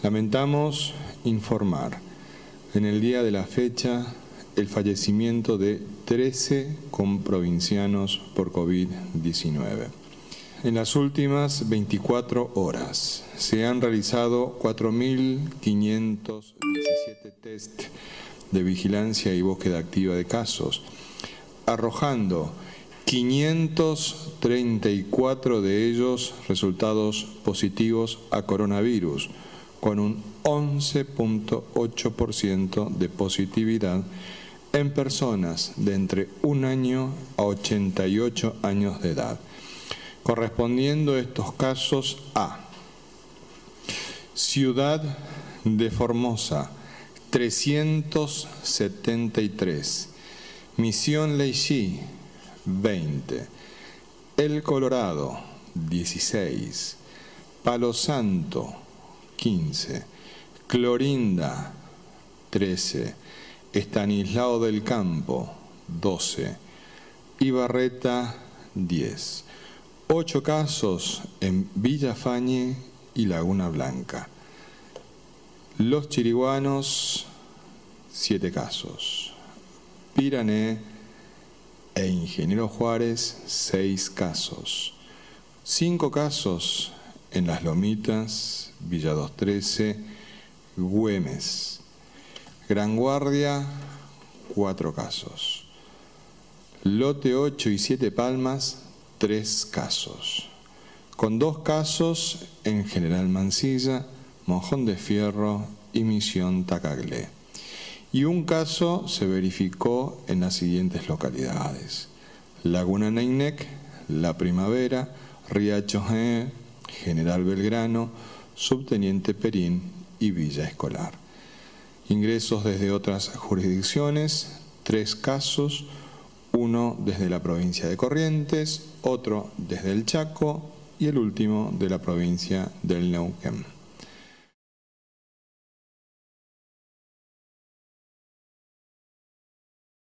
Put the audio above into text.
Lamentamos informar en el día de la fecha el fallecimiento de 13 comprovincianos por COVID-19. En las últimas 24 horas se han realizado 4.517 test de vigilancia y búsqueda activa de casos, arrojando 534 de ellos resultados positivos a coronavirus, con un 11.8% de positividad en personas de entre un año a 88 años de edad, correspondiendo estos casos a Ciudad de Formosa, 373, Misión Leixí, 20, El Colorado, 16, Palo Santo, 15, Clorinda, 13, Estanislao del Campo, 12, Ibarreta, 10. Ocho casos en Villa Fañe y Laguna Blanca. Los Chiriguanos, siete casos. Pirané e Ingeniero Juárez, seis casos. Cinco casos en Las Lomitas, Villa 213, Güemes. Gran Guardia, cuatro casos. Lote 8 y Siete Palmas, tres casos. Con dos casos en General Mansilla, Monjón de Fierro y Misión Tacaglé. Y un caso se verificó en las siguientes localidades. Laguna Neinec, La Primavera, Riacho General Belgrano, Subteniente Perín y Villa Escolar. Ingresos desde otras jurisdicciones, tres casos, uno desde la provincia de Corrientes, otro desde el Chaco y el último de la provincia del Neuquén.